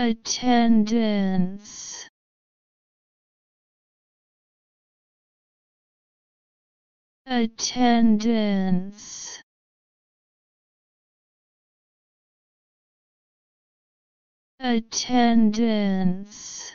Attendance. Attendance. Attendance.